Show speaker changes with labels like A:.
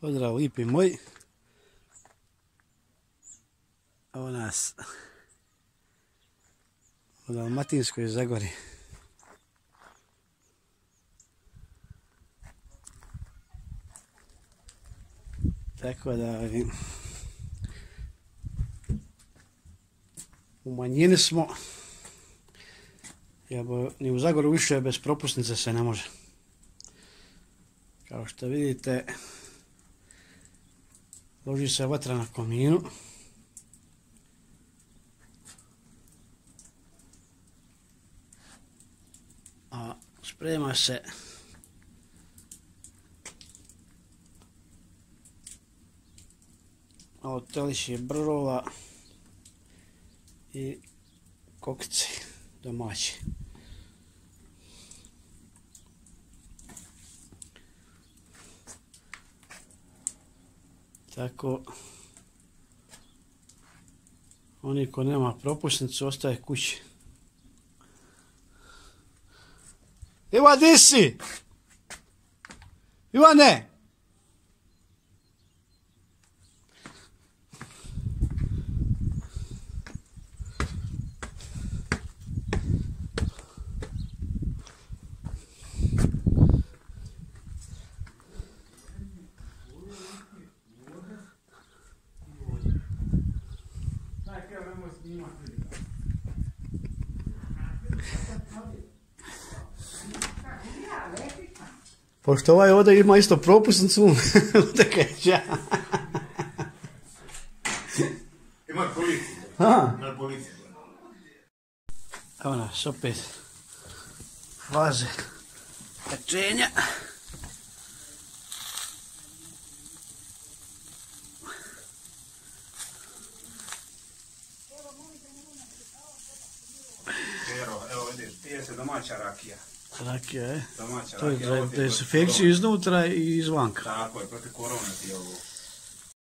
A: Pozdrav lipi moj. Evo nas u Dalmatinskoj Zagori. Tako da u manjini smo jer ni u Zagoru više bez propusnice se ne može. Kao što vidite, loži se vatra na kominu. A sprema se malo telišje brova i kokice domaće. Tako, oni ko nema propusnicu ostaje kući. Ivan, di si? Ivane! Pošto ovaj ovdje ima isto propusnicu, onda kaže
B: Ima policiju. Ima policiju.
A: Evo nas opet faze pečenja.
B: Vidiš, pije se domaća rakija.
A: Rakija je.
B: Domaća
A: To je
B: rakija. ti je
A: dezinfekciju iznutra i izvanka.
B: Tako je, protiv korone ti je ovo.